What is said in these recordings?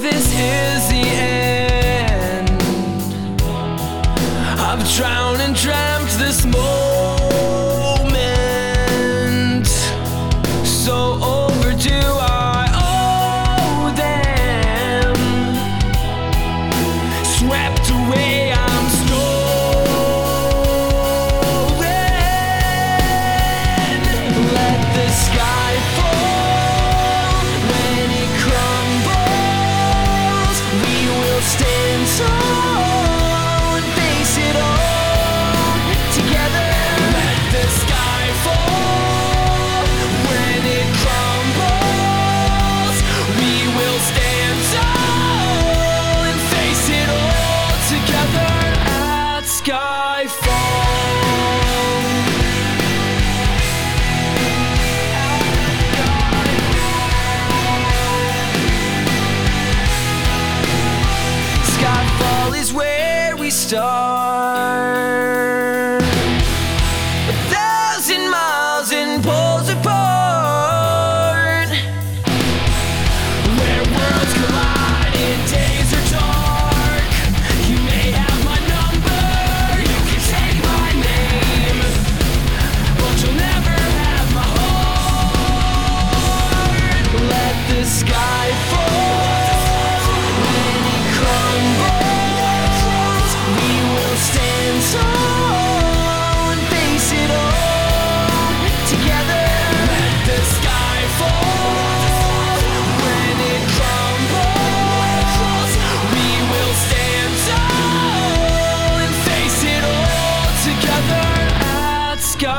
this is the end. sky. Skyfall is where we start.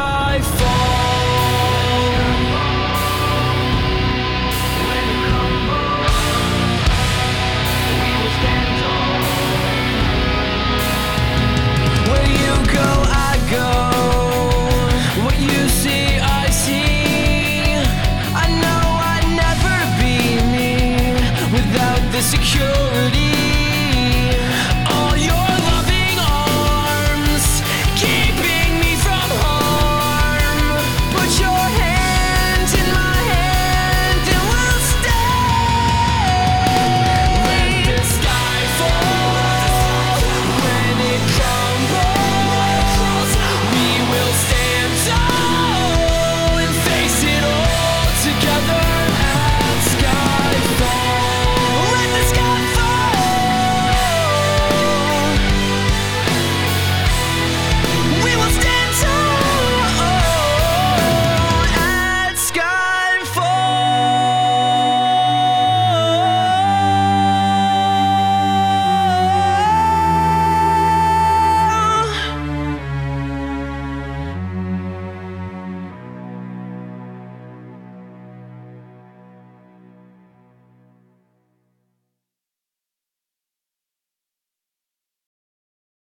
life.